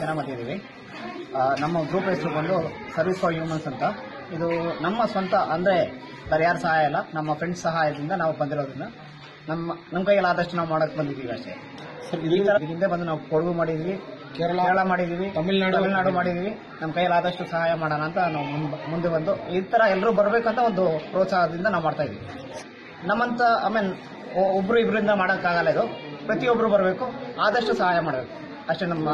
ಜನ ಮಾಡಿದ್ದೀವಿ ನಮ್ಮ ಗ್ರೂಪ್ ಹೆಸರು ಬಂದು ಸರ್ವಿಸ್ ಫಾರ್ ಹ್ಯೂಮನ್ಸ್ ಅಂತ. ಇದು ನಮ್ಮ ಸ್ವಂತ ಅಂದ್ರೆ ಬೇರೆ ಯಾರ ಸಹಾಯ ಇಲ್ಲ. ನಮ್ಮ ಫ್ರೆಂಡ್ಸ್ ಸಹಾಯದಿಂದ ನಾವು ಬಂದಿರೋದನ್ನ ನಮ್ಮ ನಮ್ಮ ಕೈಯಲ್ಲಿ ಆದಷ್ಟು ನಾವು ಮಾಡಕ್ ಬಂದಿದ್ದೀವಿ ಅಷ್ಟೇ. ಹಿಂದೆ ಬಂದು ನಾವು ಕೊಡಗು ಮಾಡಿದೀವಿ ಕೇರಳ ಮಾಡಿದೀವಿ ತಮಿಳುನಾಡು ತಮಿಳುನಾಡು ಮಾಡಿದೀವಿ. ನಮ್ಮ ಕೈಯಲ್ಲಿ ಆದಷ್ಟು ಸಹಾಯ ಮಾಡೋಣ ಅಂತ ನಾವು ಮುಂದ್- ಮುಂದೆ ಬಂದು ಈ ತರ ಎಲ್ಲರೂ ಬರ್ಬೇಕಂತ ಒಂದು ಪ್ರೋತ್ಸಾಹದಿಂದ ನಾವು ಮಾಡ್ತಾ ಇದೀವಿ ನಮ್ಮಂತ ಐ ಮೀನ್ ಒಬ್ರು ಇಬ್ಬರಿಂದ ಮಾಡೋಕ್ಕಾಗಲ್ಲ ಇದು. ಪ್ರತಿಯೊಬ್ರು ಬರಬೇಕು ಆದಷ್ಟು ಸಹಾಯ ಮಾಡಬೇಕು. ಅಷ್ಟೇ ನಮ್ಮ